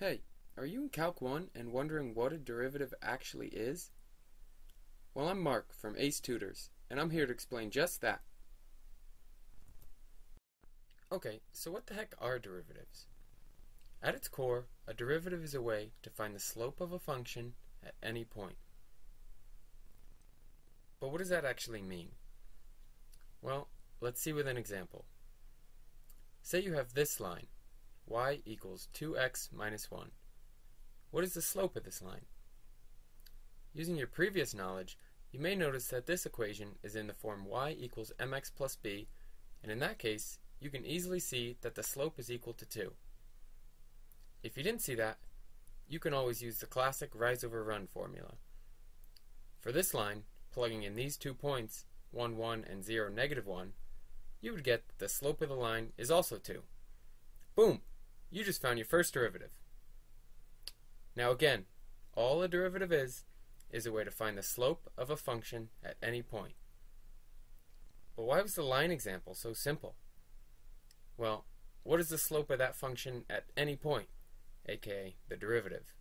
Hey, are you in Calc 1 and wondering what a derivative actually is? Well, I'm Mark from ACE Tutors, and I'm here to explain just that. Okay, so what the heck are derivatives? At its core, a derivative is a way to find the slope of a function at any point. But what does that actually mean? Well, let's see with an example. Say you have this line, y equals 2x minus 1. What is the slope of this line? Using your previous knowledge, you may notice that this equation is in the form y equals mx plus b, and in that case, you can easily see that the slope is equal to 2. If you didn't see that, you can always use the classic rise over run formula. For this line, plugging in these two points, 1, 1 and 0, negative 1, you would get that the slope of the line is also 2. Boom! You just found your first derivative. Now again, all a derivative is, is a way to find the slope of a function at any point. But why was the line example so simple? Well, what is the slope of that function at any point, aka the derivative?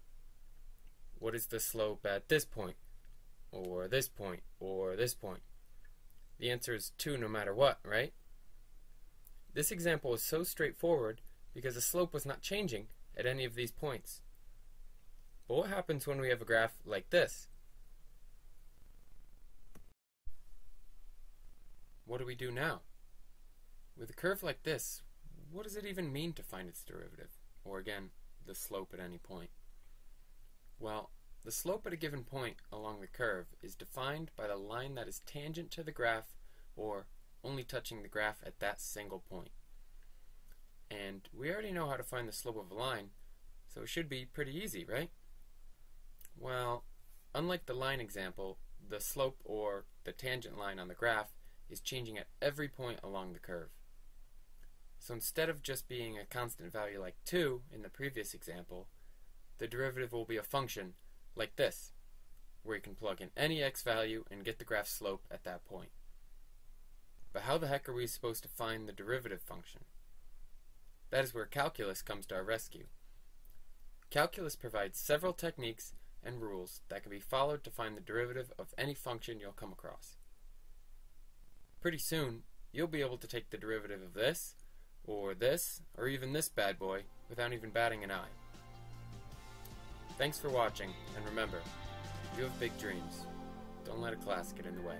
What is the slope at this point, or this point, or this point? The answer is 2 no matter what, right? This example is so straightforward because the slope was not changing at any of these points. But what happens when we have a graph like this? What do we do now? With a curve like this, what does it even mean to find its derivative? Or again, the slope at any point? Well, the slope at a given point along the curve is defined by the line that is tangent to the graph or only touching the graph at that single point. And we already know how to find the slope of a line, so it should be pretty easy, right? Well, unlike the line example, the slope or the tangent line on the graph is changing at every point along the curve. So instead of just being a constant value like 2 in the previous example, the derivative will be a function like this, where you can plug in any x value and get the graph slope at that point. But how the heck are we supposed to find the derivative function? That is where calculus comes to our rescue. Calculus provides several techniques and rules that can be followed to find the derivative of any function you'll come across. Pretty soon, you'll be able to take the derivative of this, or this, or even this bad boy without even batting an eye. Thanks for watching, and remember, you have big dreams. Don't let a class get in the way.